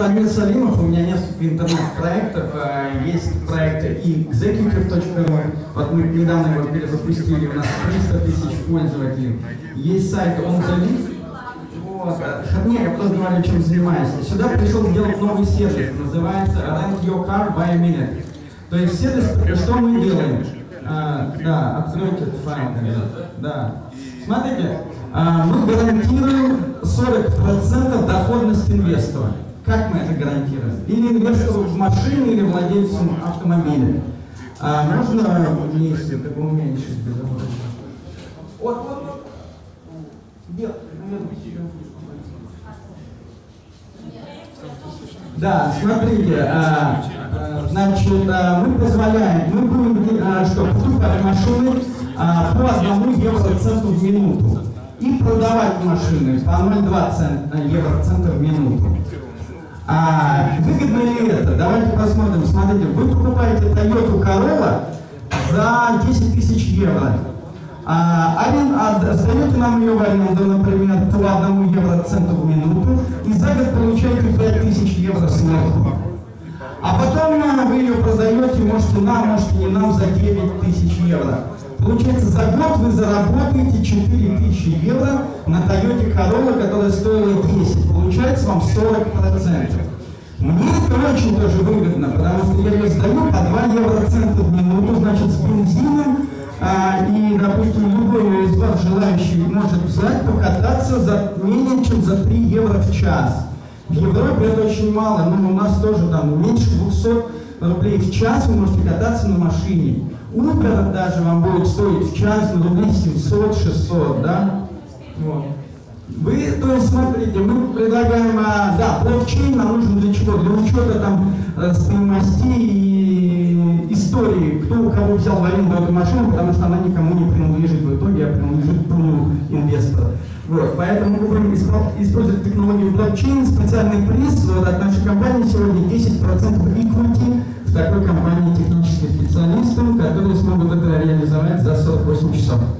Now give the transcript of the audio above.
Владимир Салимов, у меня несколько интернет-проектов, э, есть проект и executive.ru, вот мы недавно его перезапустили, у нас 300 тысяч пользователей. Есть сайт On the вот. Не, я просто говорю, чем занимаюсь. Сюда пришел сделать новый сервис, называется Rent Your Car by Minute. То есть сервис, что мы делаем? А, да, откройте этот файл. Да. Смотрите, а, мы гарантируем 40% доходность инвестора. Как мы это гарантируем? Или инвестору в машину, или владельцу автомобиля. А, можно как бы уменьшить безопасность? Вот, вот, вот. Белый, Да, смотрите, а, а, значит, а, мы позволяем, мы будем, а, что покупать машины а, по одному евроценту в минуту и продавать машины по 0,2 евроцента в минуту. А, выгодно ли это? Давайте посмотрим. Смотрите, вы покупаете Toyota Corolla за 10 тысяч евро. А, арен, а, сдаете нам ее в аренду, например, по одному евроценту в минуту, и за год получаете 5 тысяч евро сверху. А потом а, вы ее продаете, можете нам, можете не нам, за 9 тысяч евро. Получается, за год вы заработаете 4 тысячи евро на Toyota Corolla, которая стоила 10. Получается вам 40%. Мне это очень тоже выгодно, потому что я ее сдаю по 2 евроцента в минуту, значит, с бензином, а, и, допустим, любой из вас желающий может взять, покататься за менее чем за 3 евро в час. В Европе это очень мало, но у нас тоже там меньше 200 рублей в час вы можете кататься на машине. Uber даже вам будет стоить в час на рублей 700-600, да? Вот. Вы, то есть, смотрите, мы предлагаем, а, да, блокчейн нам нужен для чего? Для учета там э, стоимости и истории, кто у кого взял в аренду эту машину, потому что она никому не принадлежит в итоге, а принадлежит пулу инвестора. Вот, поэтому мы будем использовать технологию блокчейн, специальный приз вот, от нашей компании сегодня 10% equity в такой компании some